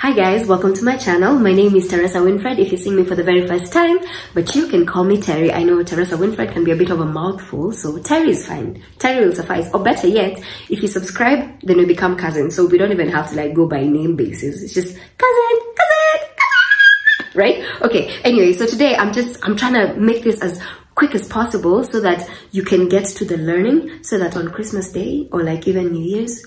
Hi guys, welcome to my channel. My name is Teresa Winfred if you're seeing me for the very first time, but you can call me Terri. I know Teresa Winfred can be a bit of a mouthful, so Terri is fine. Terri will suffice. Or better yet, if you subscribe, then we become cousins, so we don't even have to like go by name basis. It's just cousin, cousin, cousin, right? Okay, anyway, so today I'm just, I'm trying to make this as quick as possible so that you can get to the learning so that on Christmas Day or like even New Year's,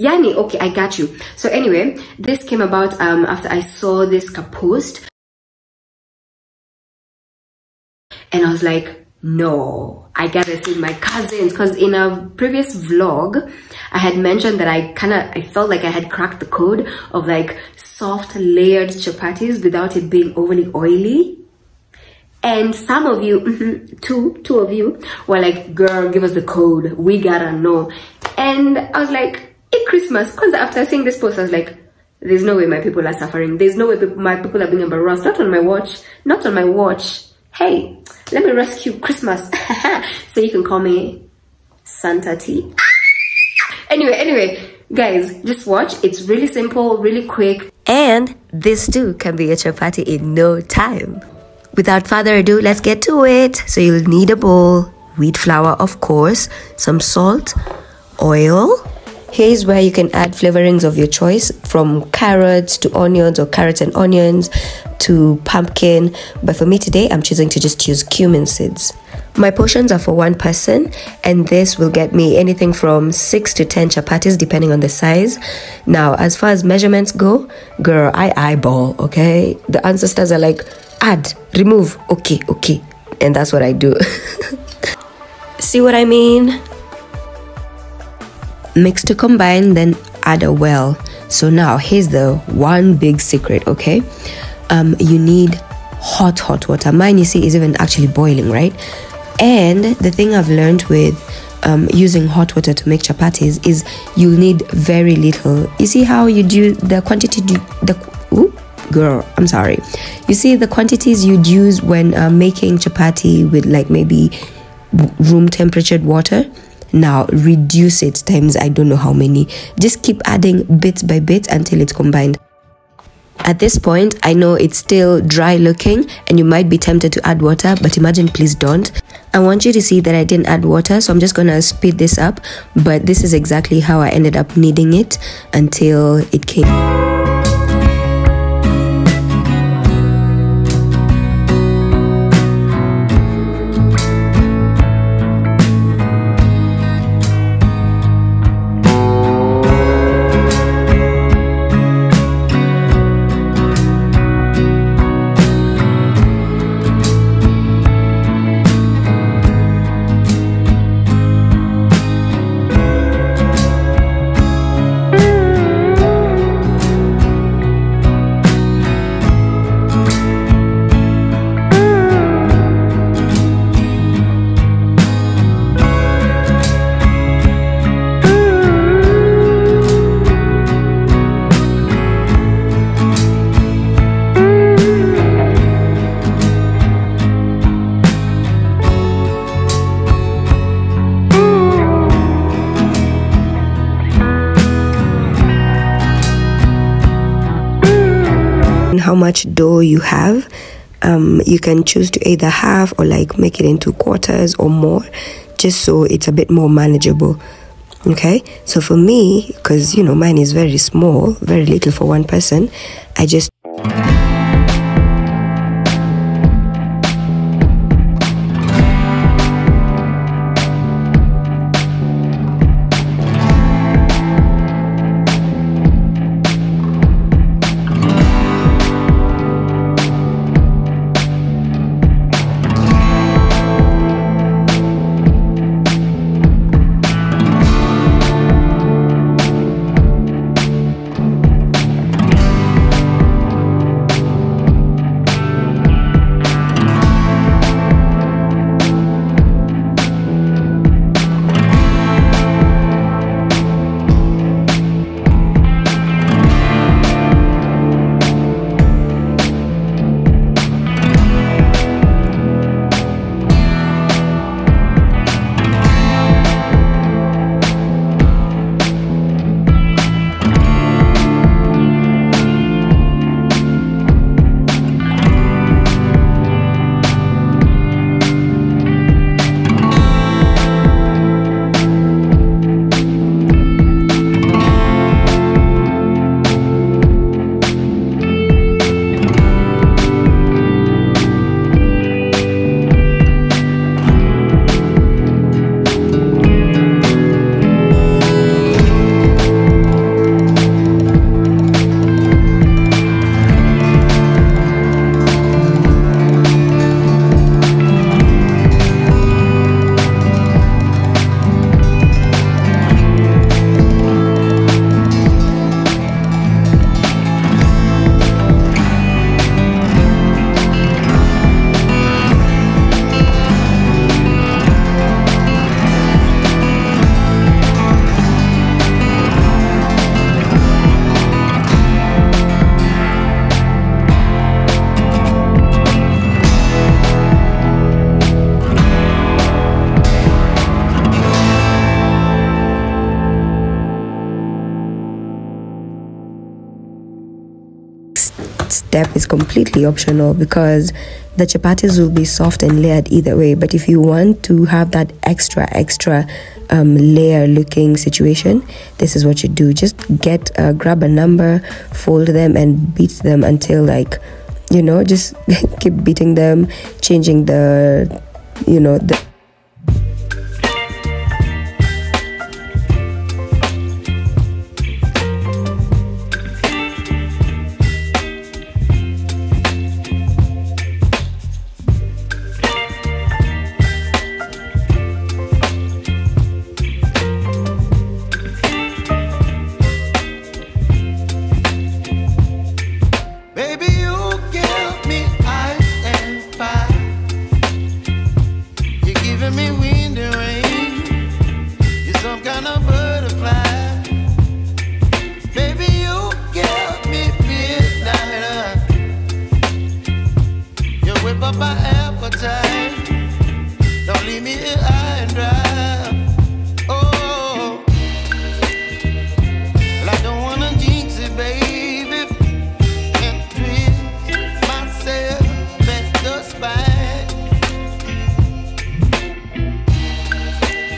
Yani, okay, I got you. So anyway, this came about um, after I saw this post. And I was like, no, I gotta see my cousins. Cause in a previous vlog, I had mentioned that I kind of, I felt like I had cracked the code of like soft layered chapatis without it being overly oily. And some of you, mm-hmm, two, two of you were like, girl, give us the code. We gotta know. And I was like, Christmas, because after seeing this post, I was like, there's no way my people are suffering. There's no way my people are being embarrassed. Not on my watch. Not on my watch. Hey, let me rescue Christmas. so you can call me Santa T. anyway, anyway, guys, just watch. It's really simple, really quick. And this too can be a chapati in no time. Without further ado, let's get to it. So you'll need a bowl, wheat flour, of course, some salt, oil, Here's where you can add flavorings of your choice from carrots to onions or carrots and onions to pumpkin. But for me today, I'm choosing to just use cumin seeds. My portions are for one person, and this will get me anything from 6 to 10 chapatis depending on the size. Now, as far as measurements go, girl, I eyeball, okay? The ancestors are like, add, remove, okay, okay. And that's what I do. See what I mean? Mix to combine then add a well. So now here's the one big secret okay? Um, you need hot hot water. Mine you see is even actually boiling right? And the thing i've learned with um, using hot water to make chapatis is you'll need very little. You see how you do the quantity do, the ooh, girl i'm sorry. You see the quantities you'd use when uh, making chapati with like maybe room temperatured water now reduce it times I don't know how many. Just keep adding bit by bit until it's combined. At this point, I know it's still dry looking and you might be tempted to add water, but imagine please don't. I want you to see that I didn't add water, so I'm just gonna speed this up, but this is exactly how I ended up kneading it until it came. How much dough you have um, you can choose to either half or like make it into quarters or more just so it's a bit more manageable okay? So for me because you know mine is very small very little for one person i just step is completely optional because the chapatis will be soft and layered either way. But if you want to have that extra, extra um, layer looking situation, this is what you do. Just get, uh, grab a number, fold them, and beat them until like, you know, just keep beating them, changing the, you know, the my